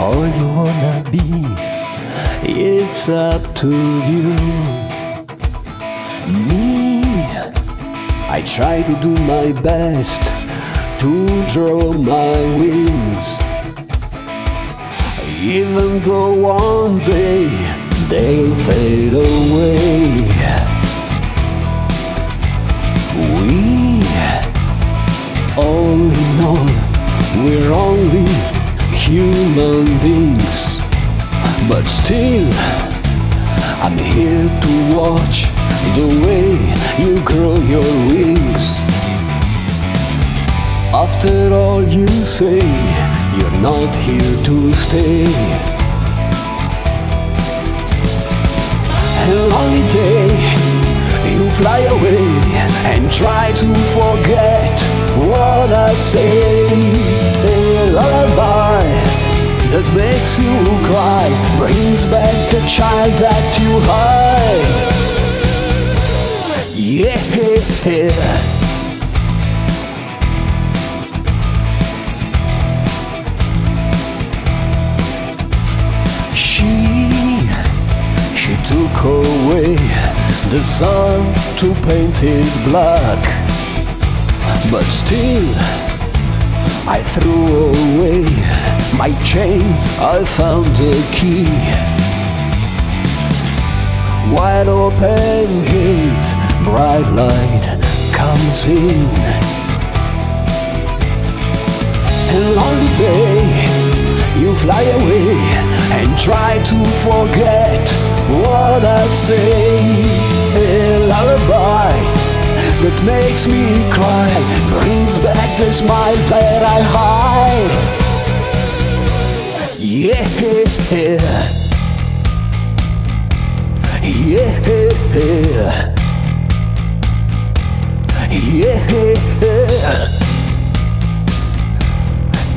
all you wanna be. It's up to you. Me, I try to do my best to draw my wings. Even though one day they'll fade away. We're only human beings. But still, I'm here to watch the way you grow your wings. After all you say, you're not here to stay. And only day you fly away and try to forget what I say. Makes you cry brings back the child that you hide. Yeah. She, she took away the sun to paint it black. But still, I threw away my chains, I found the key. Wide open gate, bright light comes in. And on the day you fly away and try to forget what I say. That makes me cry brings back the smile that I hide. Yeah, yeah, yeah, yeah.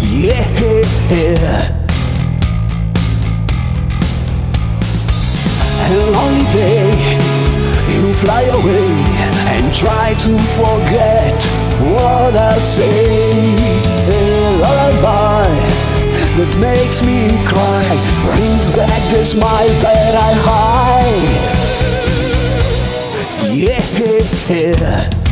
Yeah, yeah. A lonely day, you fly away try to forget what I say. A lullaby that makes me cry brings back the smile that I hide. Yeah.